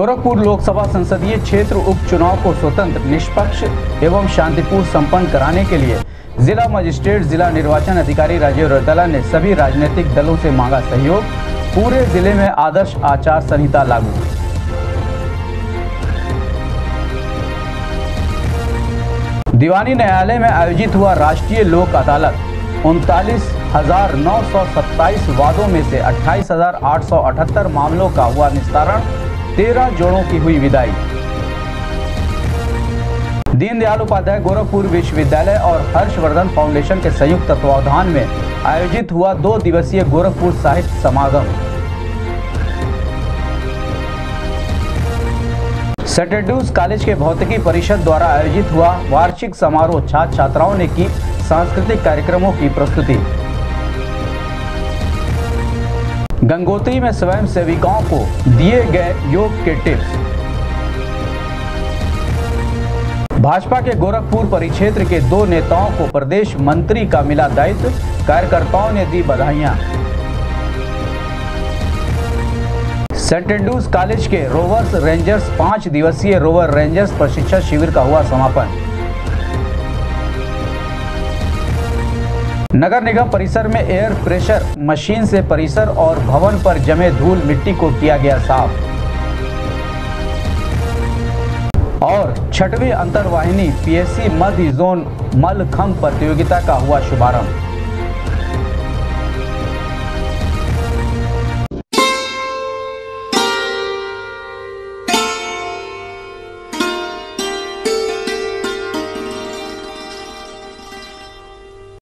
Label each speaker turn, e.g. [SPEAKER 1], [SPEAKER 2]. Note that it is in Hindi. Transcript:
[SPEAKER 1] गोरखपुर लोकसभा संसदीय क्षेत्र उपचुनाव को स्वतंत्र, निष्पक्ष एवं शांतिपूर्ण संपन्न कराने के लिए जिला मजिस्ट्रेट, जिला निर्वाचन अधिकारी राजीव रौतेला ने सभी राजनीतिक दलों से मांगा सहयोग। पूरे ज़िले में आदर्श आचार संहिता लागू। दीवानी न्यायालय में आयोजित हुआ राष्ट्रीय लोक अदालत। उनतालीस हज़ार नौ सौ सत्ताईस वादों में से अट्ठाईस हज़ार आठ सौ अठहत्तर मामलों का हुआ निस्तारण। तेरह जोड़ों की हुई विदाई। दीनदयाल उपाध्याय गोरखपुर विश्वविद्यालय और हर्षवर्धन फाउंडेशन के संयुक्त तत्वावधान में आयोजित हुआ दो दिवसीय गोरखपुर साहित्य समागम। सेटेड्यूस कॉलेज के भौतिकी परिषद द्वारा आयोजित हुआ वार्षिक समारोह छात्र छात्राओं ने की सांस्कृतिक कार्यक्रमों की प्रस्तुति। गंगोत्री में स्वयं सेविकाओं को दिए गए योग के टिप्स भाजपा के गोरखपुर परिक्षेत्र के दो नेताओं को प्रदेश मंत्री का मिला दायित्व। कार्यकर्ताओं ने दी बधाइयाँ। सेंट एंड्रूज कॉलेज के रोवर्स रेंजर्स, पाँच दिवसीय रोवर रेंजर्स प्रशिक्षण शिविर का हुआ समापन। नगर निगम परिसर में एयर प्रेशर मशीन से परिसर और भवन पर जमे धूल मिट्टी को किया गया साफ़। और छठवी अंतरवाहिनी पीएससी मध्य जोन मलखंभ प्रतियोगिता का हुआ शुभारंभ।